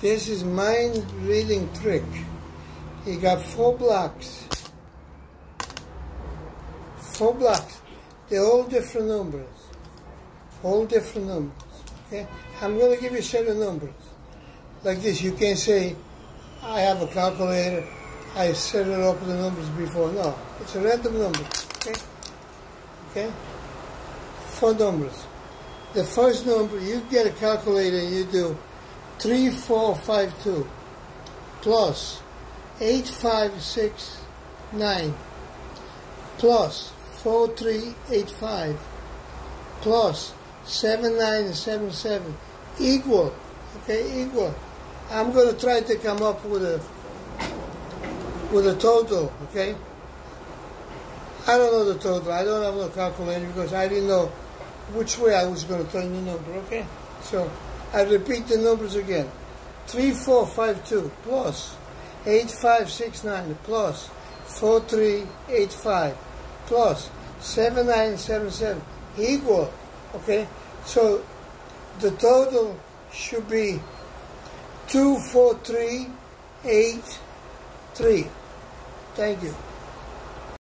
This is mind reading trick. He got four blocks. Four blocks. They're all different numbers. All different numbers. Okay? I'm going to give you of numbers. Like this, you can say, I have a calculator, I set it up with the numbers before. No, it's a random number. Okay? Okay? Four numbers. The first number, you get a calculator and you do 3452 plus 8569 plus 4385 plus 7977 equal, okay, equal. I'm going to try to come up with a with a total, okay? I don't know the total. I don't have no calculator because I didn't know which way I was going to turn the number, okay? So I repeat the numbers again. 3452 plus 8569 plus 4385 plus 7977 equal, okay? So the total should be 24383. Thank you.